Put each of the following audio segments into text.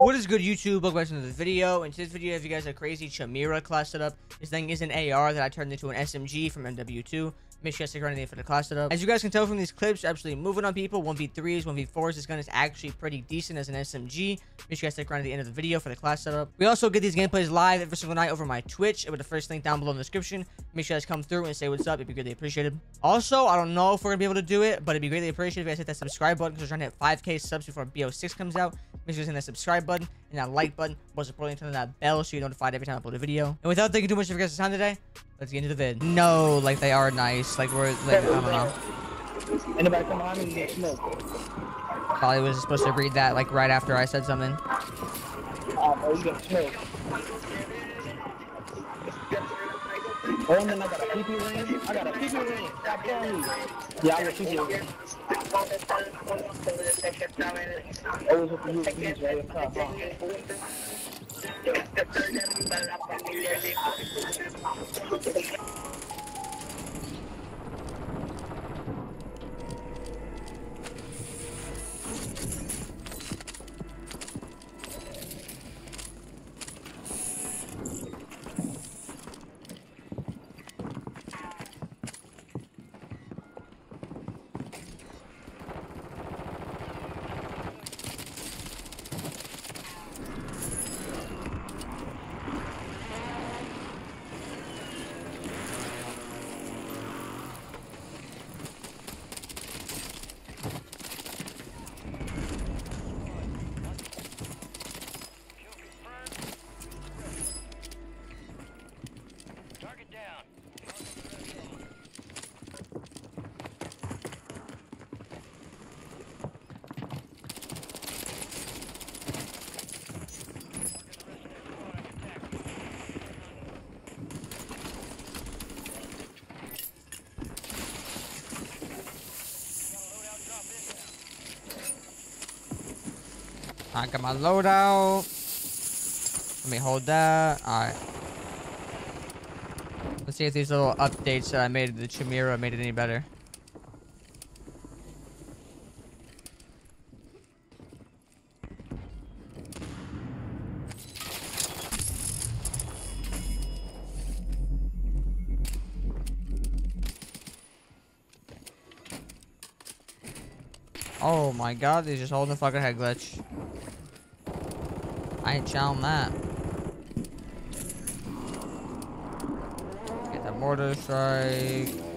What is good YouTube? Welcome back to another video. In today's video, if you guys a crazy Chimera class setup, this thing is an AR that I turned into an SMG from MW2. Make sure you stick around for the class setup. As you guys can tell from these clips, absolutely moving on people. 1v3s, 1v4s. This gun is actually pretty decent as an SMG. Make sure you guys stick around to the end of the video for the class setup. We also get these gameplays live every single night over my Twitch. With the first link down below in the description. Make sure you guys come through and say what's up. It'd be greatly appreciated. Also, I don't know if we're gonna be able to do it, but it'd be greatly appreciated if you guys hit that subscribe button because we're trying to hit 5k subs before BO6 comes out. Make sure you hit that subscribe button and that like button. Most importantly, turn on that bell so you're notified every time I upload a video. And without taking too much of your guys' time today, let's get into the vid. No, like they are nice. Like we're like I don't know. Anybody come me, you get smoked. Probably was supposed to read that like right after I said something. Oh, you get smoked. Oh, and then I got a PP ring. I got a PP ring. Stop telling me. Yeah, I got a PP ring. It's with the UPs right up top, huh? I got my loadout. Let me hold that. Alright. Let's see if these little updates that I made to the Chimera made it any better. Oh my god, he's just holding the fucking head glitch. I ain't challenging that. Get the mortar strike.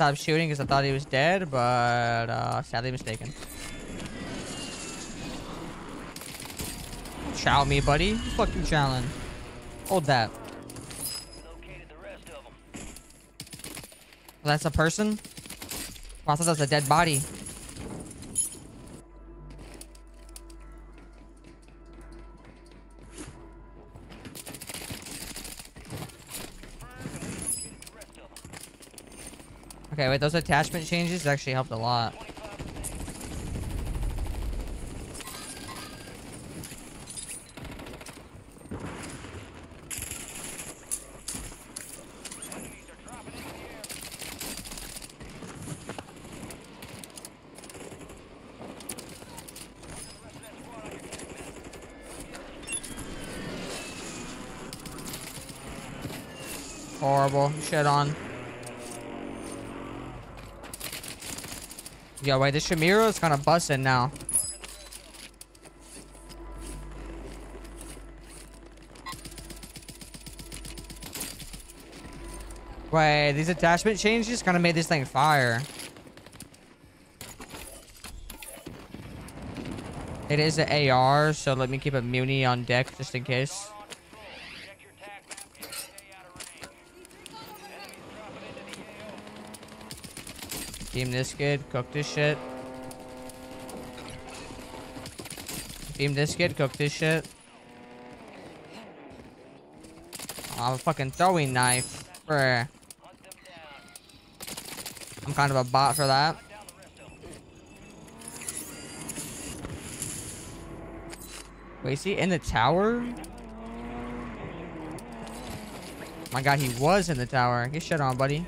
Stopped shooting because I thought he was dead, but uh, sadly mistaken. Chow me, buddy. Fuck you, challenge. Hold that. Them. That's a person? That was a dead body. Okay, wait, those attachment changes actually helped a lot. Horrible. Shit on. Yo, wait, this Chimera is kind of busting now. Wait, these attachment changes kind of made this thing fire. It is an AR, so let me keep a muni on deck just in case. Check your tac map and stay out of range. Enemies dropping into the AO. Beam this kid, cook this shit. Beam this kid, cook this shit. Oh, I have a fucking throwing knife. Bruh. I'm kind of a bot for that. Wait, is he in the tower? My god, he was in the tower. Get shit on, buddy.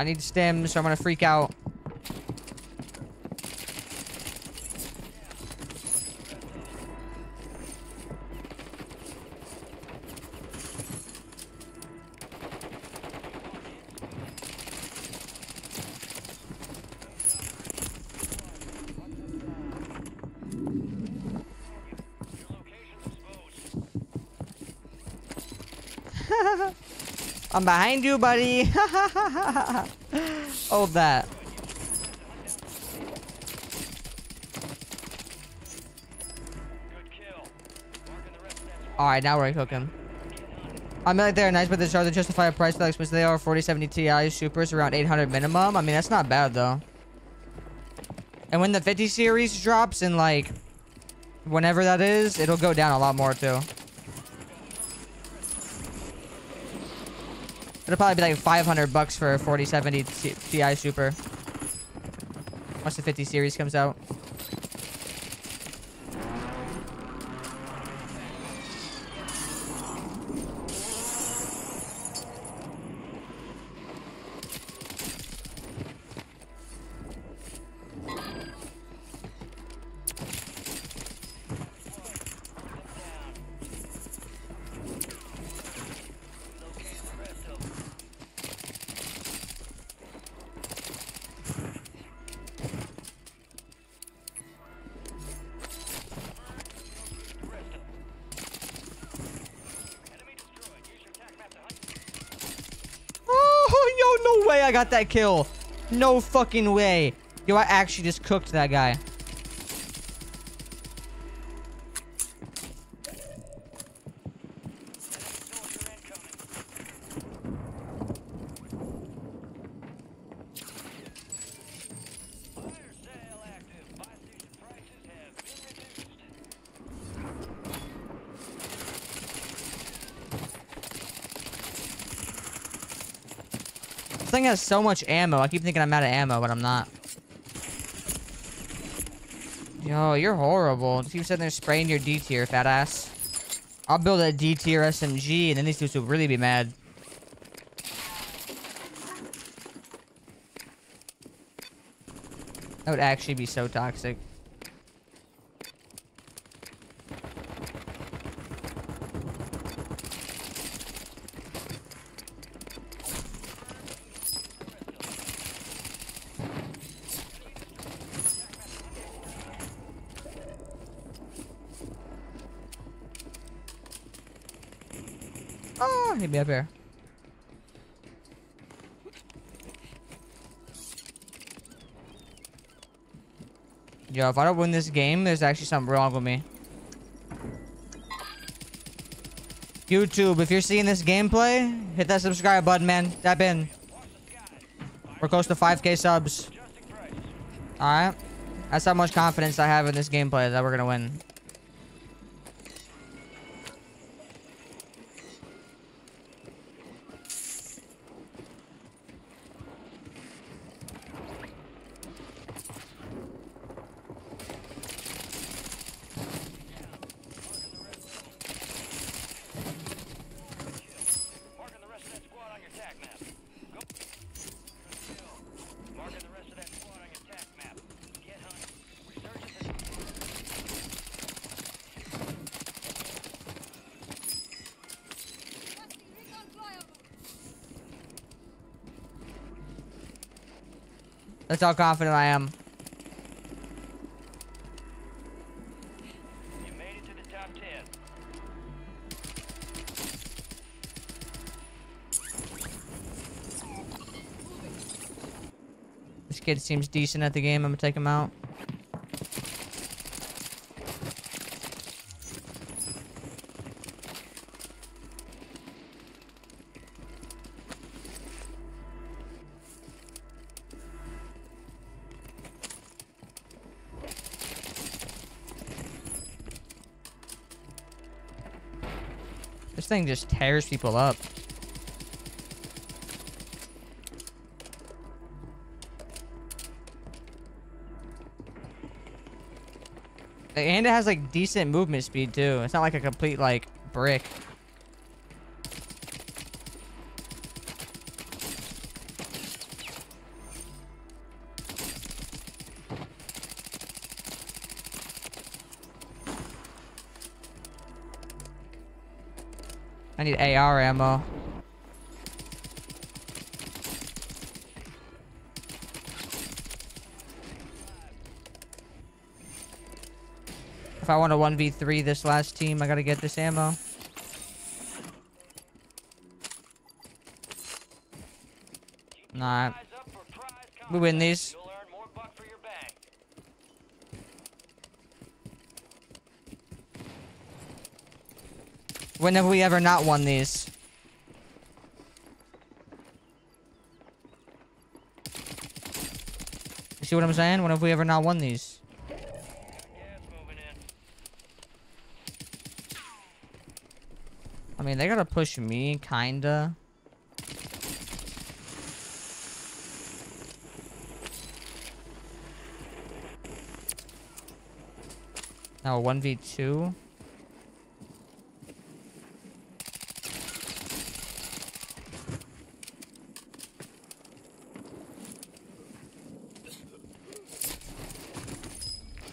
I need stim, so I'm gonna freak out. I'm behind you, buddy. Hold that. Alright, now we're cooking. I'm they're nice, but the start to justify a price like they are 4070 Ti Supers around 800 minimum. I mean, that's not bad though. And when the 50 series drops in like whenever that is, it'll go down a lot more too. It'll probably be like 500 bucks for a 4070 Ti Super. Once the 50 series comes out. Got that kill. No fucking way. Yo, I actually just cooked that guy. Thing has so much ammo. I keep thinking I'm out of ammo, but I'm not. Yo, you're horrible. Just keep sitting there spraying your D tier, fat ass. I'll build a D tier SMG, and then these dudes will really be mad. That would actually be so toxic. Me up here. Yo, if I don't win this game, there's actually something wrong with me. YouTube, if you're seeing this gameplay, hit that subscribe button, man. Tap in. We're close to 5k subs. Alright. That's how much confidence I have in this gameplay that we're gonna win. Marking the rest of that squad on your tac map. Go. Marking the rest of that squad on your tac map. Get hunting. Resurgence is That's how confident I am. You made it to the top 10. This kid seems decent at the game. I'm gonna take him out. Thing just tears people up. And it has like decent movement speed too. It's not like a complete like brick. I need AR ammo. If I want to 1v3 this last team, I gotta get this ammo. Nah, we win these. You'll earn more buck for your bang. When have we ever not won these? You see what I'm saying? When have we ever not won these? I mean, they gotta push me, kinda. Now 1v2.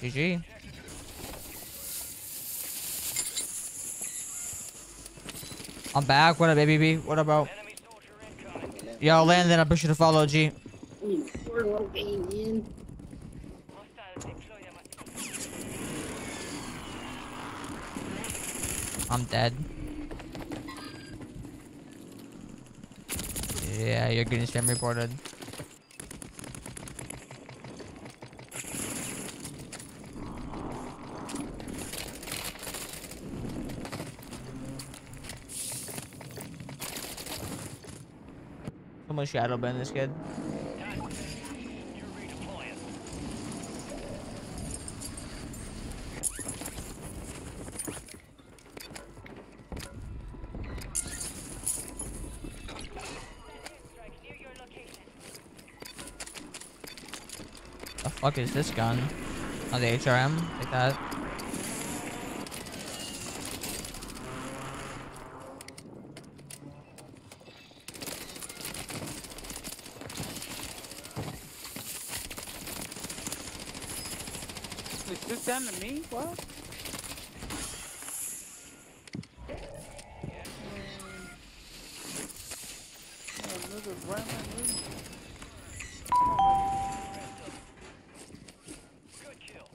GG. I'm back. What up, baby? B? What about? Yo, Landon, I push you to follow, G. I'm dead. Yeah, you're getting spam reported. Shadow bend this kid. The fuck is this gun? Oh, the HRM? Like that. Is this done to me? What? Oh, another random room. Good kill.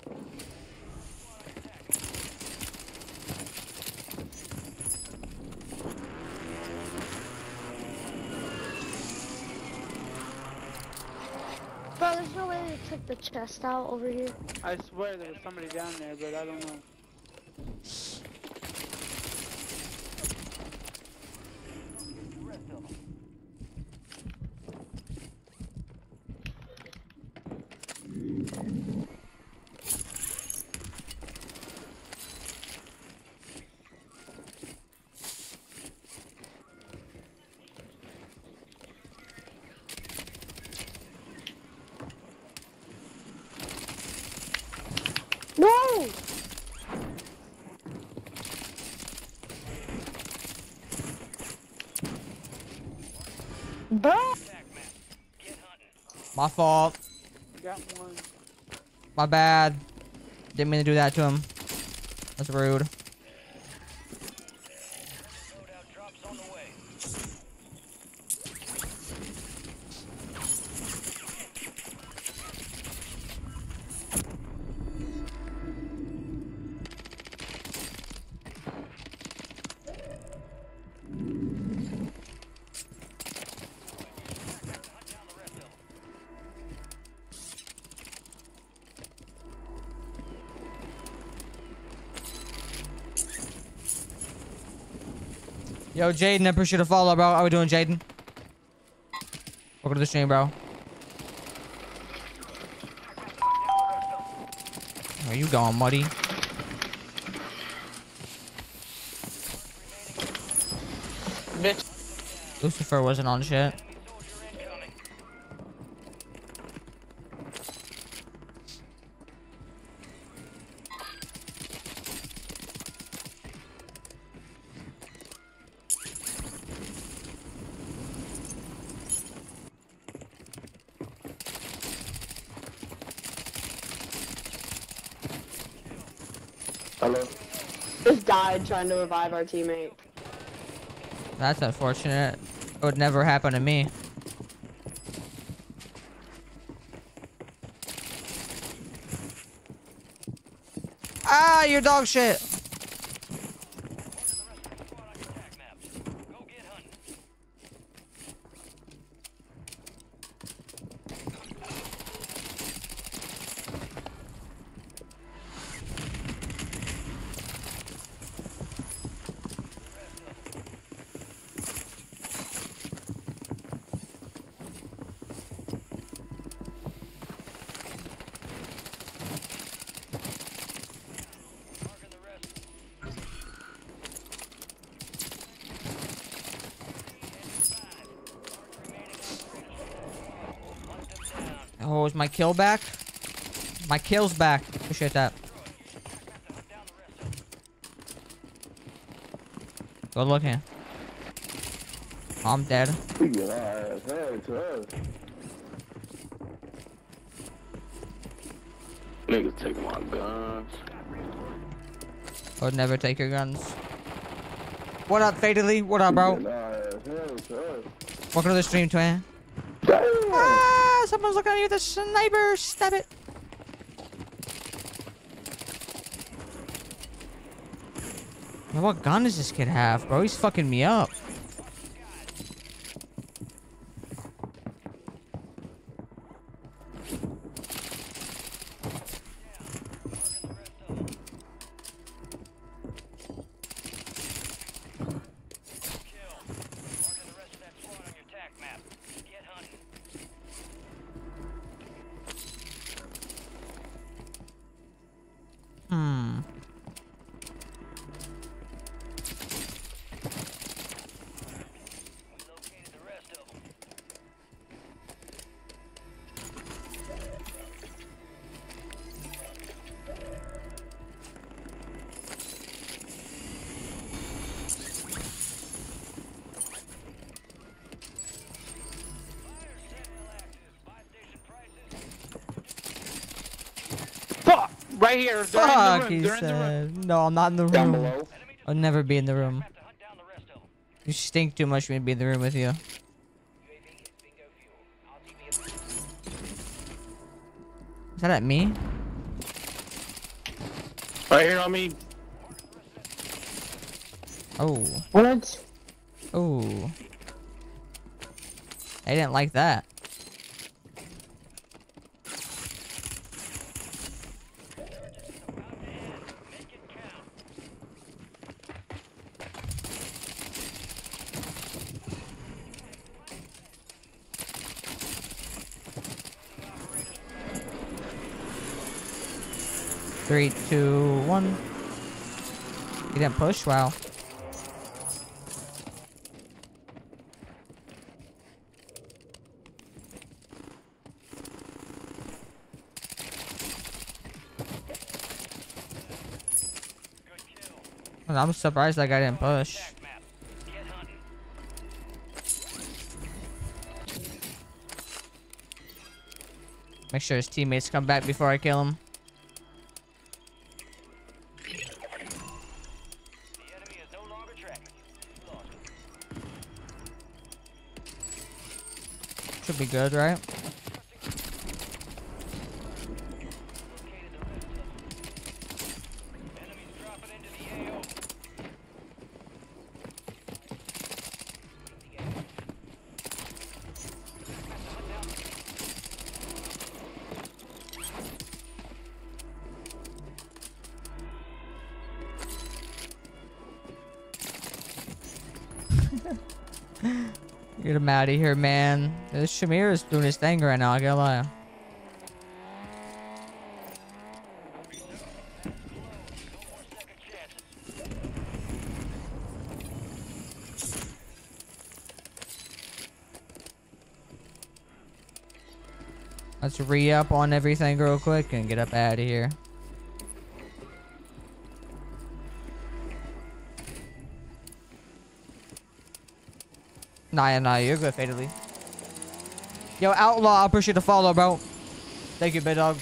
Bro, there's take the chest out over here. I swear there was somebody down there, but I don't know. No! My fault. My bad. Didn't mean to do that to him. That's rude. Yo, Jaden, I appreciate the follow, bro. How are we doing, Jaden? Welcome to the stream, bro. Where you going, Muddy? Bitch. Lucifer wasn't on shit. Died trying to revive our teammate. That's unfortunate. It would never happen to me. Ah, you're dog shit. Oh, is my kill back? My kill's back. Appreciate that. Good looking. I'm dead. We get our ass handed to us. Niggas taking my guns. Would never take your guns. What up, Fatally? What up, bro? Getting our ass handed to us. Welcome to the stream, twin. Someone's looking at me with a sniper. Stab it. What gun does this kid have, bro? He's fucking me up. Right here. They're Fuck, in he the room. They're in the room. said. No, I'm not in the Down room. below. I'll never be in the room. Have to hunt down the rest of them. You stink too much for me to be in the room with you. Is that at me? Right here on me. Oh. What? Oh. I didn't like that. Three, two, one. He didn't push? Wow. I'm surprised that guy didn't push. Make sure his teammates come back before I kill him. Should be good, right? Out of here, man. This Chimera is doing his thing right now, I gotta lie. Let's re-up on everything real quick and get up out of here. Nah, nah, you're good, Fatally. Yo, Outlaw, I appreciate the follow, bro. Thank you, big dog.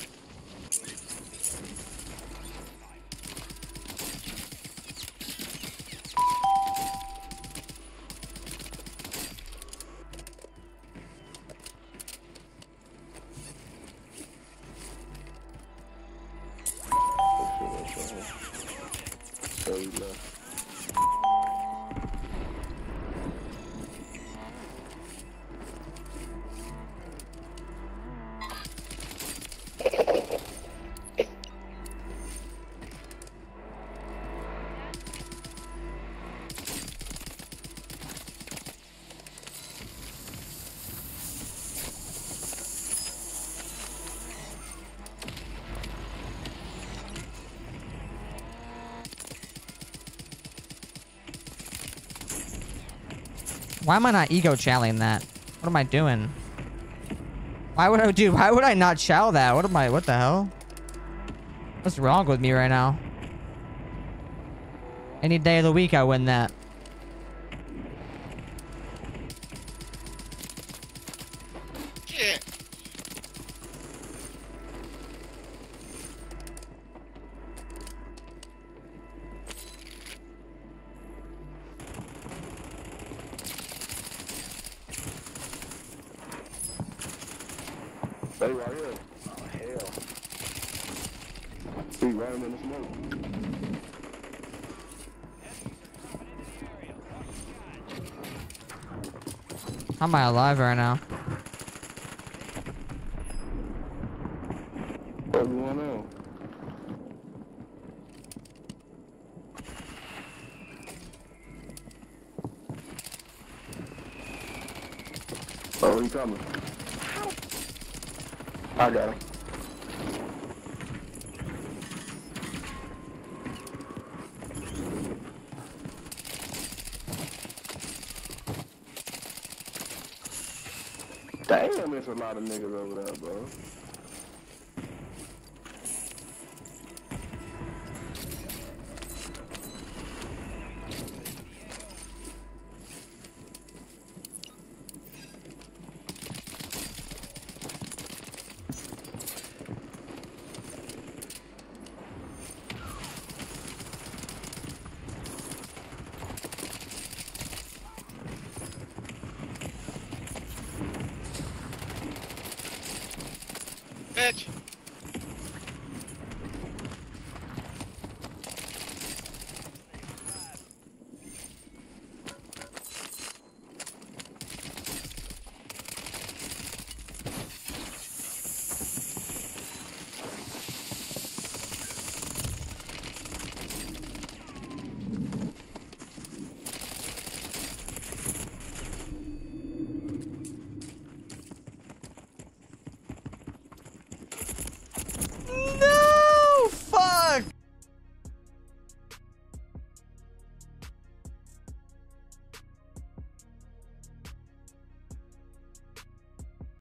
Why am I not ego challenging that? What am I doing? Why would I do? Why would I not chow that? What am I? What the hell? What's wrong with me right now? Any day of the week I win that. They right here. Oh, hell. He running in the smoke. How am I alive right now? Going on? Oh, he coming. I got him. Damn, there's a lot of niggas over there, bro. Bitch.